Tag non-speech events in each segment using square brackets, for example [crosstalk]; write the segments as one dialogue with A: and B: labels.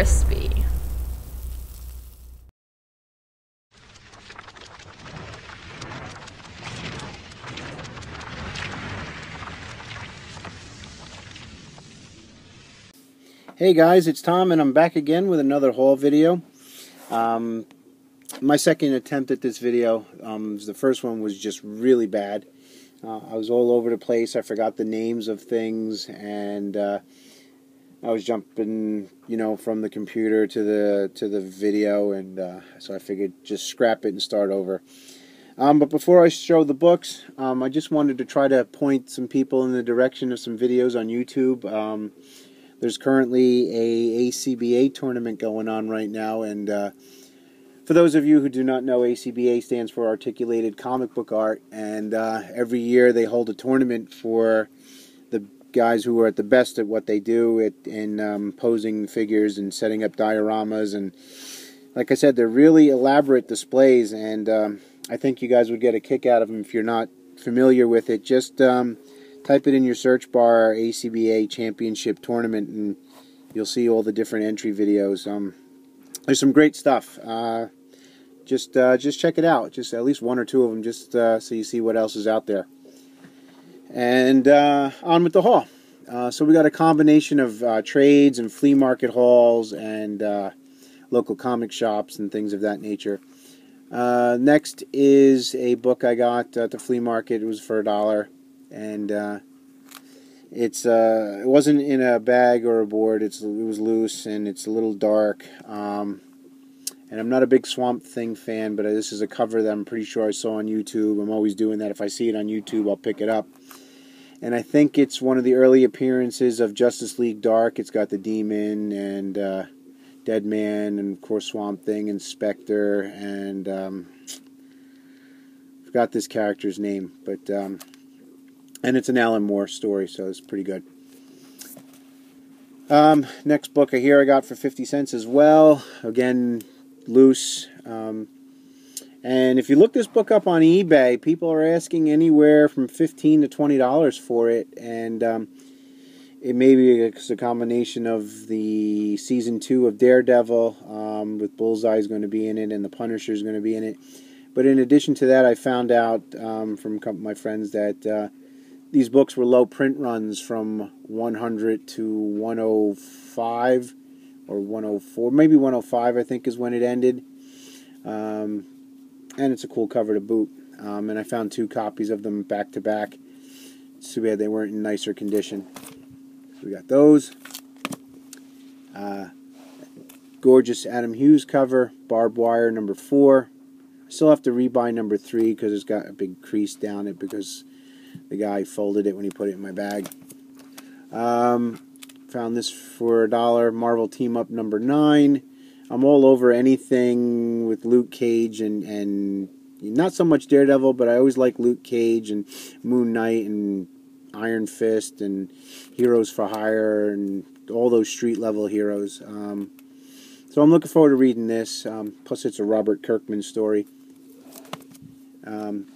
A: crispy.
B: Hey guys, it's Tom and I'm back again with another haul video. Um, my second attempt at this video, um, the first one was just really bad. Uh, I was all over the place, I forgot the names of things and uh, I was jumping, you know, from the computer to the to the video and uh, so I figured just scrap it and start over. Um, but before I show the books, um, I just wanted to try to point some people in the direction of some videos on YouTube. Um, there's currently a ACBA tournament going on right now, and uh, for those of you who do not know, ACBA stands for Articulated Comic Book Art, and uh, every year they hold a tournament for guys who are at the best at what they do at, in um, posing figures and setting up dioramas, and like I said, they're really elaborate displays, and um, I think you guys would get a kick out of them if you're not familiar with it. Just um, type it in your search bar ACBA Championship Tournament and you'll see all the different entry videos. Um, there's some great stuff. Uh, just uh, just check it out. Just at least one or two of them, just uh, so you see what else is out there. And uh, on with the haul. Uh, so we got a combination of uh, trades and flea market hauls and local comic shops and things of that nature. next is a book I got at the flea market. It was for a dollar and uh, it's uh, it wasn't in a bag or a board. It's it was loose and it's a little dark. Um, and I'm not a big Swamp Thing fan, but this is a cover that I'm pretty sure I saw on YouTube. I'm always doing that. If I see it on YouTube, I'll pick it up. And I think it's one of the early appearances of Justice League Dark. It's got the Demon and uh, Deadman, and of course Swamp Thing and Spectre, and um, forgot this character's name, but um, and it's an Alan Moore story, so it's pretty good. Um, next book I hear I got for 50 cents as well. Again, loose. Um, and if you look this book up on eBay, people are asking anywhere from 15 to $20 for it. And um, it may be a, a, combination of the season two of Daredevil, um, with Bullseye is going to be in it, and the Punisher is going to be in it. But in addition to that, I found out um, from my friends that uh, these books were low print runs from 100 to 105 or 104, maybe 105, I think is when it ended. Um, and it's a cool cover to boot. Um, and I found two copies of them back to back. It's too bad they weren't in nicer condition. So we got those. Uh, gorgeous Adam Hughes cover, Barb Wire number four. I still have to rebuy number three because it's got a big crease down it because the guy folded it when he put it in my bag. Um, found this for a dollar. Marvel Team Up number nine. I'm all over anything with Luke Cage and and not so much Daredevil, but I always like Luke Cage and Moon Knight and Iron Fist and Heroes for Hire and all those street level heroes. Um, so I'm looking forward to reading this. Um, plus, it's a Robert Kirkman story. Um,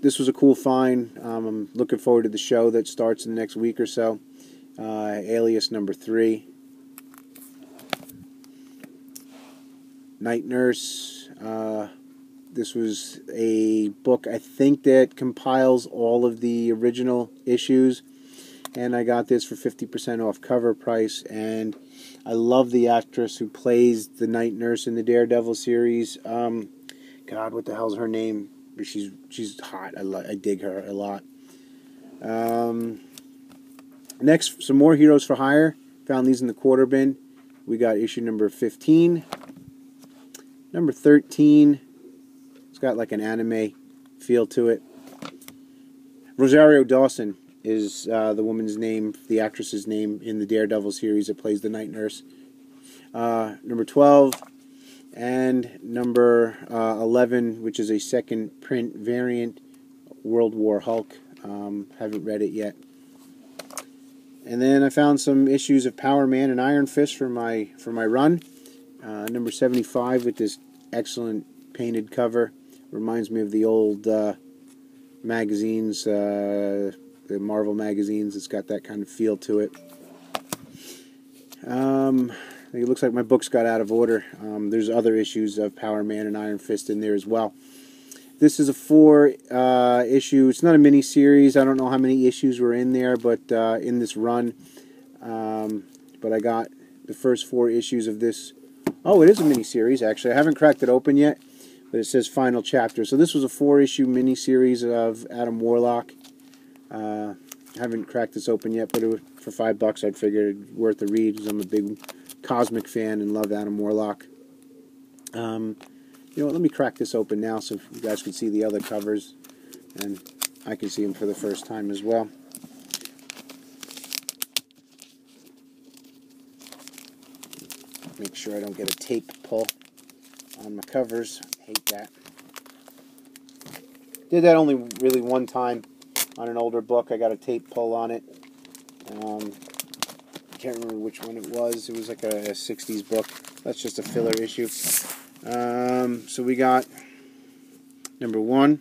B: this was a cool find. Um, I'm looking forward to the show that starts in the next week or so. Uh, Alias number three. Night Nurse. Uh, this was a book I think that compiles all of the original issues, and I got this for 50% off cover price. And I love the actress who plays the Night Nurse in the Daredevil series. Um, God, what the hell's her name? she's she's hot. I, I dig her a lot. Um, next, some more Heroes for Hire. Found these in the quarter bin. We got issue number 15. Number 13. It's got like an anime feel to it. Rosario Dawson is uh, the woman's name, the actress's name in the Daredevil series that plays the night nurse. Uh, number 12 and number uh, 11, which is a second print variant, World War Hulk. Um, haven't read it yet. And then I found some issues of Power Man and Iron Fist for my for my run. Uh, number 75 with this excellent painted cover reminds me of the old uh, magazines, uh, the Marvel magazines. It's got that kind of feel to it. Um, it looks like my books got out of order. Um, there's other issues of Power Man and Iron Fist in there as well. This is a four uh, issue. It's not a mini series. I don't know how many issues were in there, but uh, in this run, um, but I got the first four issues of this. Oh, it is a mini series actually. I haven't cracked it open yet, but it says final chapter. So this was a four issue mini series of Adam Warlock. Uh, haven't cracked this open yet, but was, for five bucks, I'd figure it worth a read because I'm a big cosmic fan and love Adam Warlock. Um, you know what, let me crack this open now so you guys can see the other covers and I can see them for the first time as well. Make sure I don't get a tape pull on my covers. Hate that. Did that only really one time on an older book. I got a tape pull on it. Um, can't remember which one it was. It was like a, a 60s book. That's just a filler issue. Um, so we got number one.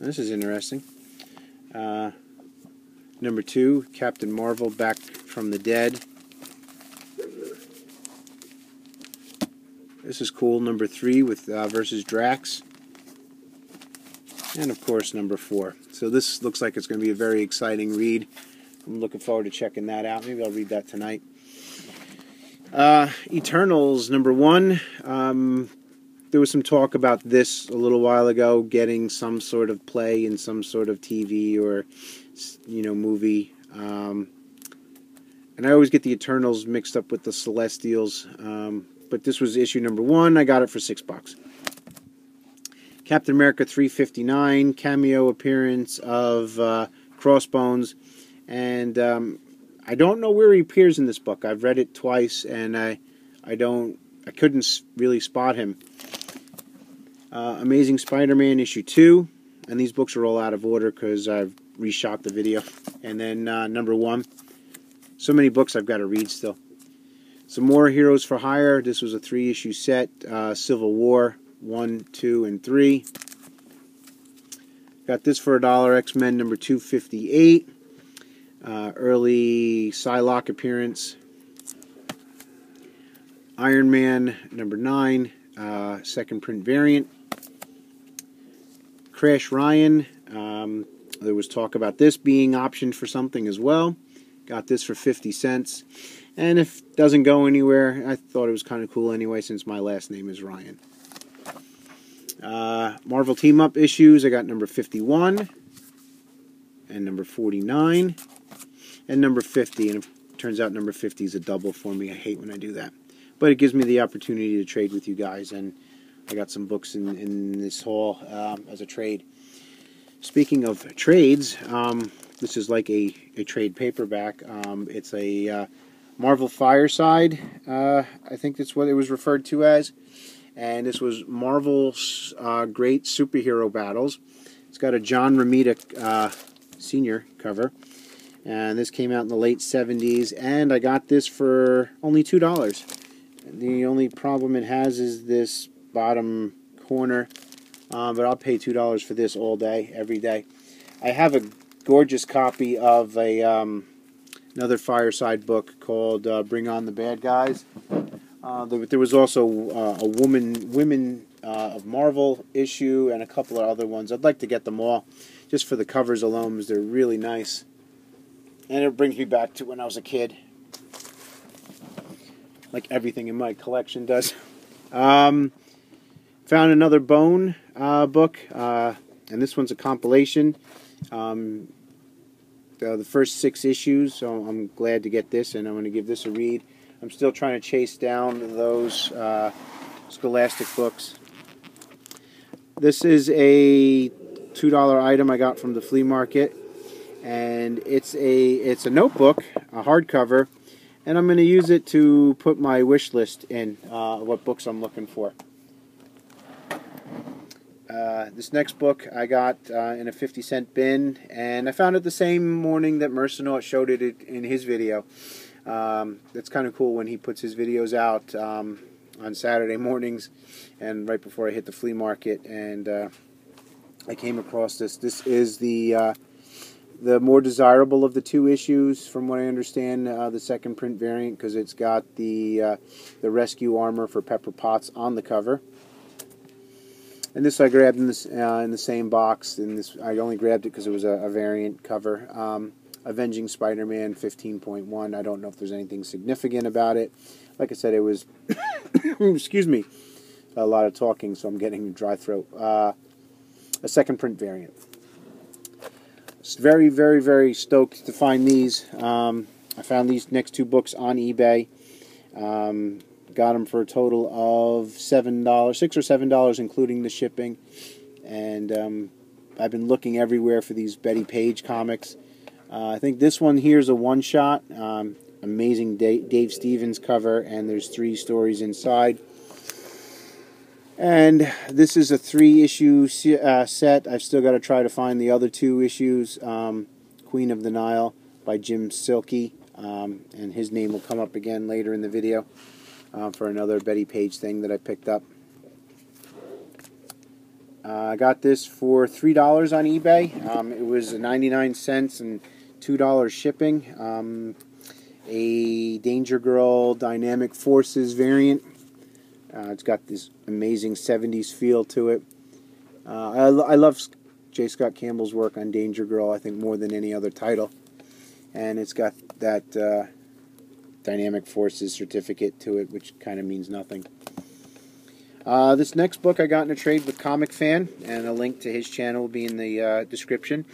B: This is interesting. Uh, number two, Captain Marvel back from the dead. This is cool. Number three with uh, versus Drax. And of course, number four. So this looks like it's going to be a very exciting read. I'm looking forward to checking that out. Maybe I'll read that tonight. Uh, Eternals, number one. Um, there was some talk about this a little while ago, getting some sort of play in some sort of TV or, you know, movie. Um, and I always get the Eternals mixed up with the Celestials. Um, but this was issue number one. I got it for six bucks. Captain America 359 cameo appearance of uh, Crossbones, and um, I don't know where he appears in this book. I've read it twice, and I, I don't, I couldn't really spot him. Uh, Amazing Spider-Man issue two, and these books are all out of order because I've reshot the video. And then uh, number one, so many books I've got to read still. Some more Heroes for Hire. This was a three-issue set. Uh, Civil War one, two, and three. Got this for a dollar. X Men number 258. Uh, early Psylocke appearance. Iron Man number 9, uh, second print variant. Crash Ryan, um, there was talk about this being optioned for something as well. Got this for 50 cents. And if it doesn't go anywhere, I thought it was kind of cool anyway since my last name is Ryan. Uh, Marvel Team Up issues, I got number 51 and number 49 and number 50. And it turns out number 50 is a double for me. I hate when I do that. But it gives me the opportunity to trade with you guys. And I got some books in, in this haul um, as a trade. Speaking of trades, um, this is like a, a trade paperback. Um, it's a uh, Marvel Fireside, uh, I think that's what it was referred to as. And this was Marvel's uh, Great Superhero Battles. It's got a John Romita uh, Senior cover and this came out in the late 70s and I got this for only two dollars the only problem it has is this bottom corner um, but I'll pay two dollars for this all day every day. I have a gorgeous copy of a um, another fireside book called uh, Bring On the Bad Guys. Uh, there was also uh, a woman women uh, of Marvel issue and a couple of other ones. I'd like to get them all. Just for the covers alone because they're really nice. And it brings me back to when I was a kid. Like everything in my collection does. [laughs] Um, found another Bone uh, book, uh, and this one's a compilation. Um, the, the, first six issues, so I'm glad to get this, and I'm going to give this a read. I'm still trying to chase down those uh, Scholastic books. This is a $2 item I got from the flea market and it's a it's a notebook, a hardcover, and I'm going to use it to put my wish list in uh, what books I'm looking for. Uh, this next book I got uh, in a 50 cent bin, and I found it the same morning that Mercenaut showed it in his video. Um, kind of cool when he puts his videos out um, on Saturday [laughs] mornings and right before I hit the flea market. And uh, I came across this. This is the uh, the more desirable of the two issues, from what I understand, uh, the second print variant because it's got the the rescue armor for Pepper Potts on the cover. And this I grabbed in this uh, in the same box. And this I only grabbed it because it was a, a variant cover. Um, Avenging Spider-Man 15.1. I don't know if there's anything significant about it. Like I said, it was [coughs] excuse me, a lot of talking, so I'm getting a dry throat. Uh, a second print variant. Very, very, very stoked to find these. Um, I found these next two books on eBay. Um, got them for a total of seven dollars, six or seven dollars, including the shipping. And um, I've been looking everywhere for these Bettie Page comics. Uh, I think this one here is a one shot. Um, amazing Dave, Dave Stevens cover, and there's three stories inside. And this is a three issue uh, set. I've still got to try to find the other two issues um, Queen of the Nile by Jim Silke, um, and his name will come up again later in the video uh, for another Bettie Page thing that I picked up. Uh, I got this for $3 on eBay. Um, it was 99 cents and $2 shipping. Um, a Danger Girl Dynamic Forces variant. Uh, it's got this amazing 70s feel to it. Uh, I, I love J. Scott Campbell's work on Danger Girl, I think, more than any other title. And it's got that uh, Dynamic Forces certificate to it, which kind of means nothing. Uh, this next book I got in a trade with Comic Fan, and a link to his channel will be in the uh, description.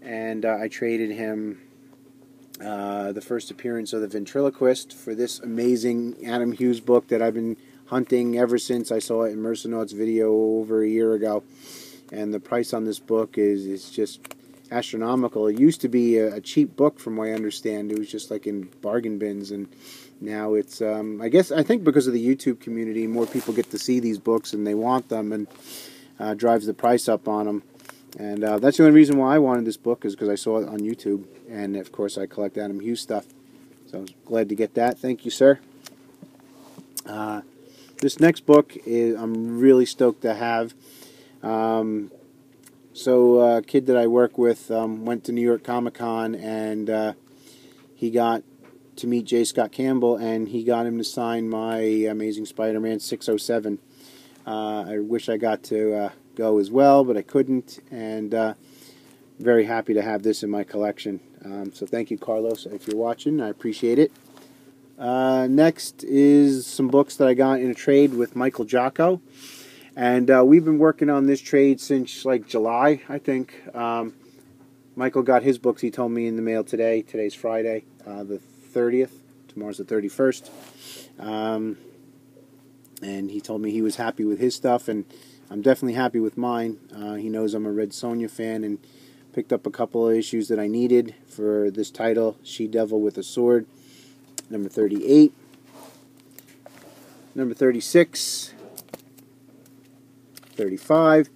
B: And uh, I traded him uh, the first appearance of the ventriloquist for this amazing Adam Hughes book that I've been hunting ever since I saw it in Mercenauts video over a year ago. And the price on this book is, is just astronomical. It used to be a, a cheap book, from what I understand. It was just like in bargain bins, and now it's. Um, I guess I think because of the YouTube community, more people get to see these books and they want them, and uh, drives the price up on them. And uh, that's the only reason why I wanted this book is because I saw it on YouTube, and of course I collect Adam Hughes stuff. So I was glad to get that. Thank you, sir. Uh, this next book is I'm really stoked to have. Um, so a uh, kid that I work with um, went to New York Comic Con and uh, he got to meet J. Scott Campbell and he got him to sign my Amazing Spider-Man 607. Uh, I wish I got to uh, go as well, but I couldn't, and uh, very happy to have this in my collection. Um, so thank you, Carlos, if you're watching. I appreciate it. Uh, next is some books that I got in a trade with Michael Jocko. And uh, we've been working on this trade since like July, I think. Um, Michael got his books, he told me, in the mail today. Today's Friday, uh, the 30th. Tomorrow's the 31st. Um, and he told me he was happy with his stuff, and I'm definitely happy with mine. Uh, he knows I'm a Red Sonja fan, and picked up a couple of issues that I needed for this title, She Devil with a Sword number 38, number 36, 35,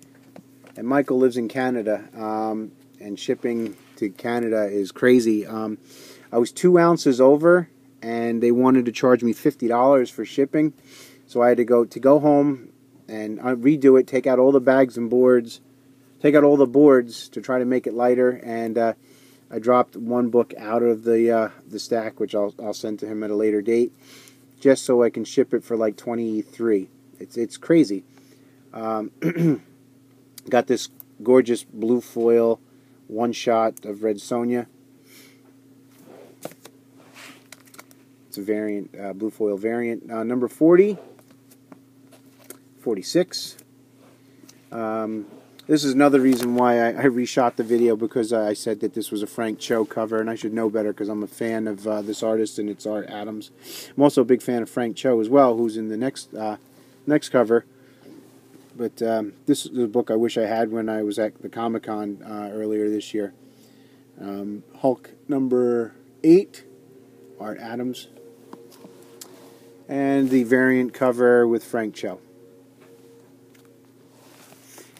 B: and Michael lives in Canada, um, and shipping to Canada is crazy. Um, I was two ounces over, and they wanted to charge me fifty dollars for shipping, so I had to go to go home and uh, redo it, take out all the bags and boards, take out all the boards to try to make it lighter, and uh, I dropped one book out of the uh, the stack, which I'll I'll send to him at a later date, just so I can ship it for like twenty three. It's it's crazy. Um, [clears throat] got this gorgeous blue foil one shot of Red Sonja. It's a variant, uh, blue foil variant. Uh, number 40, 46. Um, this is another reason why I, I, reshot the video because I said that this was a Frank Cho cover, and I should know better because I'm a fan of uh, this artist and it's Art Adams. I'm also a big fan of Frank Cho as well, who's in the next uh, next cover. But um, this is a book I wish I had when I was at the Comic Con uh, earlier this year. Um, Hulk number eight, Art Adams, and the variant cover with Frank Cho.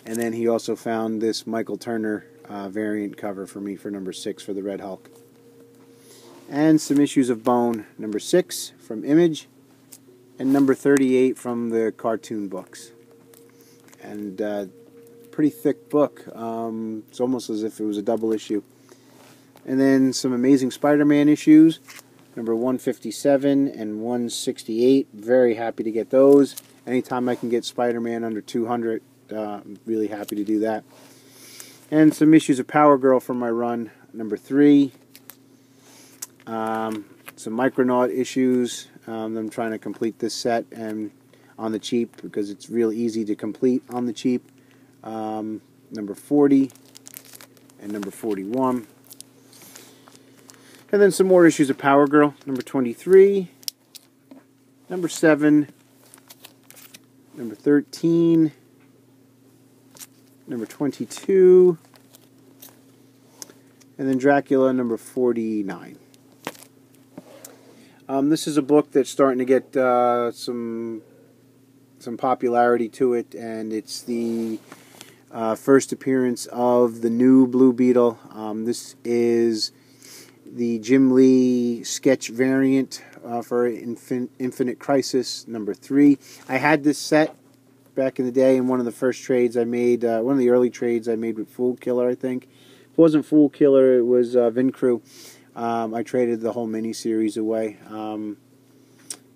B: And then he also found this Michael Turner uh, variant cover for me for number six for the Red Hulk. And some issues of Bone, number six from Image, and number 38 from the cartoon books. And uh, pretty thick book. Um, it's almost as if it was a double issue. And then some Amazing Spider-Man issues, number 157 and 168. Very happy to get those. Anytime I can get Spider-Man under 200, uh, I'm really happy to do that. And some issues of Power Girl from my run, number 3. Um, some Micronaut issues. Um, I'm trying to complete this set and on the cheap because it's real easy to complete on the cheap. Um, number 40 and number 41. And then some more issues of Power Girl, number 23, number 7, number 13, number 22, and then Dracula, number 49. Um, this is a book that's starting to get uh, some some popularity to it, and it's the uh, first appearance of the new Blue Beetle. Um, this is the Jim Lee sketch variant uh, for Infin Infinite Crisis number three. I had this set back in the day in one of the first trades I made, uh, one of the early trades I made with Fool Killer, I think. If it wasn't Fool Killer, it was uh, Vin Crew. Um, I traded the whole mini series away, um,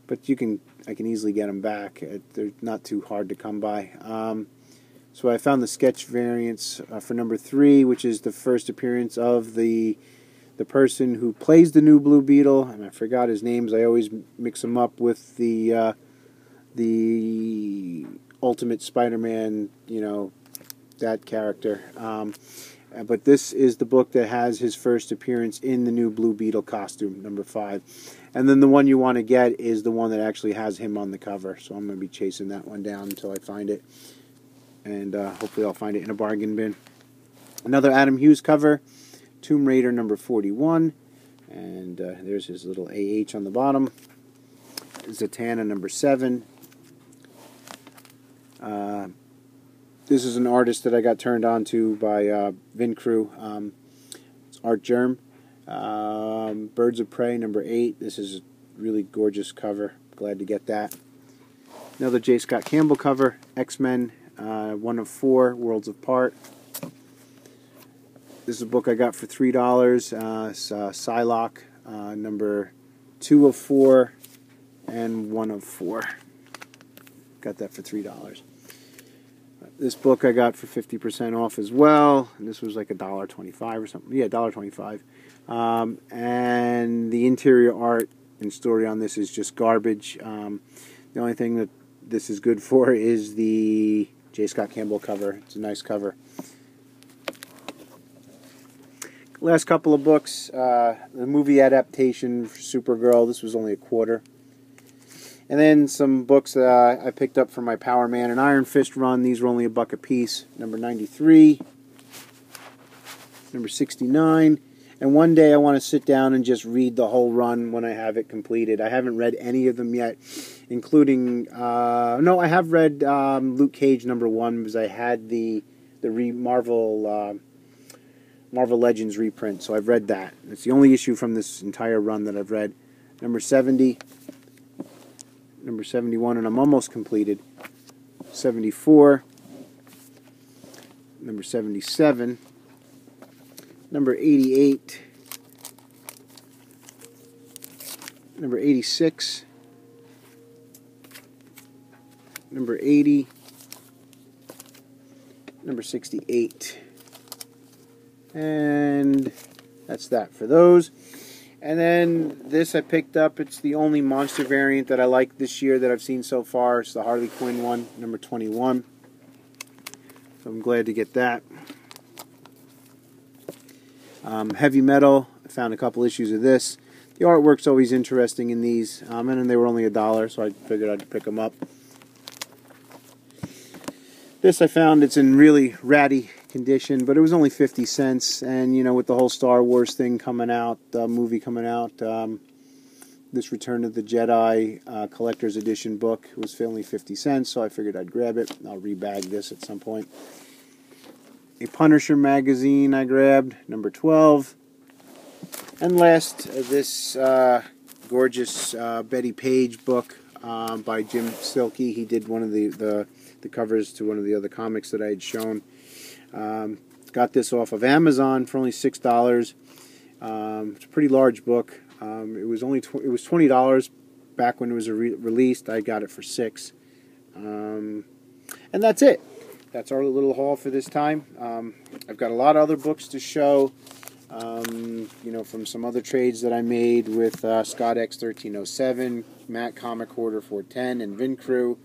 B: but you can I can easily get them back. They're not too hard to come by. Um, so I found the sketch variants uh, for number three, which is the first appearance of the the person who plays the new Blue Beetle, and I forgot his names. I always mix them up with the uh, the Ultimate Spider-Man, you know, that character. Um, uh, but this is the book that has his first appearance in the new Blue Beetle costume, number five. And then the one you want to get is the one that actually has him on the cover. So I'm going to be chasing that one down until I find it. And uh, hopefully I'll find it in a bargain bin. Another Adam Hughes cover, Tomb Raider number 41. And uh, there's his little AH on the bottom. Zatanna number 7. Uh, this is an artist that I got turned on to by uh, Vin Crew. Um, it's Artgerm. Um, Birds of Prey, number 8. This is a really gorgeous cover. Glad to get that. Another J. Scott Campbell cover. X-Men, uh, 1 of 4, Worlds Apart. This is a book I got for $3. Uh, it's uh, Psylocke, uh, number 2 of 4 and 1 of 4. Got that for $3. This book I got for 50% off as well. And this was like a dollar twenty-five or something. Yeah, dollar twenty-five. Um, and the interior art and story on this is just garbage. Um, the only thing that this is good for [laughs] is the J. Scott Campbell cover. It's a nice cover. Last couple of books, uh, the movie adaptation for Supergirl. This was only a quarter. And then some books that uh, I picked up for my Power Man and Iron Fist run. These were only a buck a piece. Number 93, number 69. And one day I want to sit down and just read the whole run when I have it completed. I haven't read any of them yet, including uh, no, I have read um, Luke Cage number one because I had the the re Marvel uh, Marvel Legends reprint, so I've read that. It's the only issue from this entire run that I've read. Number 70 number 71, and I'm almost completed. 74, number 77, number 88, number 86, number 80, number 68. And that's that for those. And then this I picked up. It's the only monster variant that I like this year that I've seen so far. It's the Harley Quinn one, number 21. So I'm glad to get that. Um, heavy metal. I found a couple issues of this. The artwork's always interesting in these, um, and they were only a dollar, so I figured I'd pick them up. This I found it's in really ratty condition, but it was only 50 cents. And, you know, with the whole Star Wars thing coming out, the movie coming out, um, this Return of the Jedi uh, Collector's Edition book was only 50 cents, so I figured I'd grab it. I'll rebag this at some point. A Punisher magazine I grabbed, number 12. And last, uh, this uh, gorgeous uh, Bettie Page book um, by Jim Silke. He did one of the, the, the covers to one of the other comics that I had shown. Um, got this off of Amazon for only $6. Um, it's a pretty large book. Um, it was only it was twenty dollars back when it was re released. I got it for six, um, and that's it. That's our little haul for this time. Um, I've got a lot of other books to show. Um, you know, from some other trades that I made with uh, Scott X thirteen oh seven, Matt Comic four ten, and Vin Crew.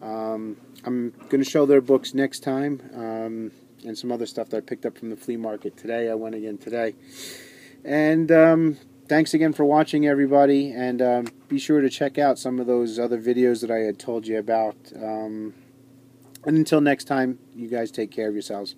B: Um, I'm going to show their books next time um, and some other stuff that I picked up from the flea market today. I went again today. And um, thanks again for watching, everybody. And um, be sure to check out some of those other videos that I had told you about. Um, and until next time, you guys take care of yourselves.